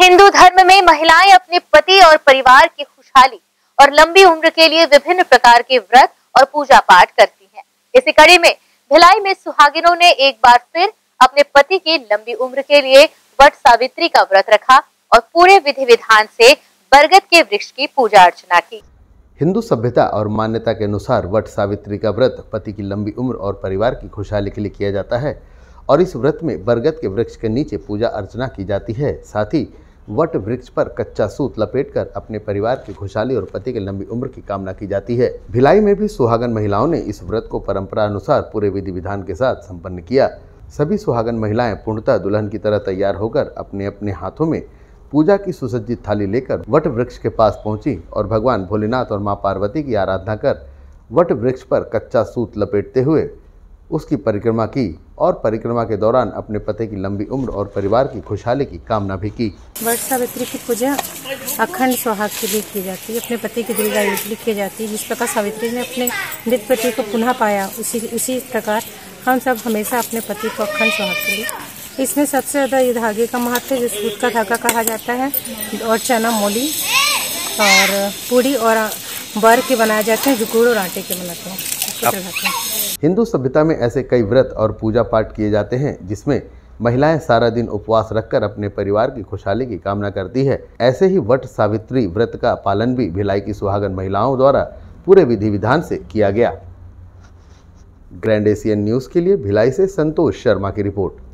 हिंदू धर्म में महिलाएँ अपने पति और परिवार की खुशहाली और लंबी उम्र के लिए विभिन्न प्रकार के व्रत और पूजा पाठ करती हैं। इसी कड़ी में भिलाई में सुहागिनों ने एक बार फिर अपने पति की लंबी उम्र के लिए वट सावित्री का व्रत रखा और पूरे विधि विधान से बरगद के वृक्ष की पूजा अर्चना की हिंदू सभ्यता और मान्यता के अनुसार वट सावित्री का व्रत पति की लंबी उम्र और परिवार की खुशहाली के लिए किया जाता है और इस व्रत में बरगद के वृक्ष के नीचे पूजा अर्चना की जाती है साथ ही वट वृक्ष पर कच्चा सूत लपेटकर अपने परिवार की खुशहाली और पति की लंबी उम्र की कामना की जाती है। भिलाई में भी सुहागन महिलाओं ने इस व्रत को परंपरा अनुसार पूरे विधि विधान के साथ संपन्न किया। सभी सुहागन महिलाएँ पूर्णतः दुल्हन की तरह तैयार होकर अपने अपने हाथों में पूजा की सुसज्जित थाली लेकर वट वृक्ष के पास पहुँची और भगवान भोलेनाथ और माँ पार्वती की आराधना कर वट वृक्ष पर कच्चा सूत लपेटते हुए उसकी परिक्रमा की और परिक्रमा के दौरान अपने पति की लंबी उम्र और परिवार की खुशहाली की कामना भी की। वर्ष सावित्री की पूजा अखंड सुहाग के लिए की जाती है। अपने पति की दीर्घायु के लिए की जाती है, जिस प्रकार सावित्री ने अपने मृत पति को पुनः पाया, उसी उसी प्रकार हम सब हमेशा अपने पति को अखंड सुहाग के लिए। इसमें सबसे ज़्यादा ये धागे का महत्व जो सूत का धागा कहा जाता है, और चना, मोली और पूड़ी और बर के बनाए जाते हैं, जो गुड़ और आटे के बनाते हैं। हिंदू सभ्यता में ऐसे कई व्रत और पूजा पाठ किए जाते हैं जिसमें महिलाएँ सारा दिन उपवास रखकर अपने परिवार की खुशहाली की कामना करती है। ऐसे ही वट सावित्री व्रत का पालन भी भिलाई की सुहागन महिलाओं द्वारा पूरे विधि विधान से किया गया। ग्रैंड एशियन न्यूज़ के लिए भिलाई से संतोष शर्मा की रिपोर्ट।